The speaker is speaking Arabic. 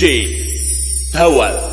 جي. هوى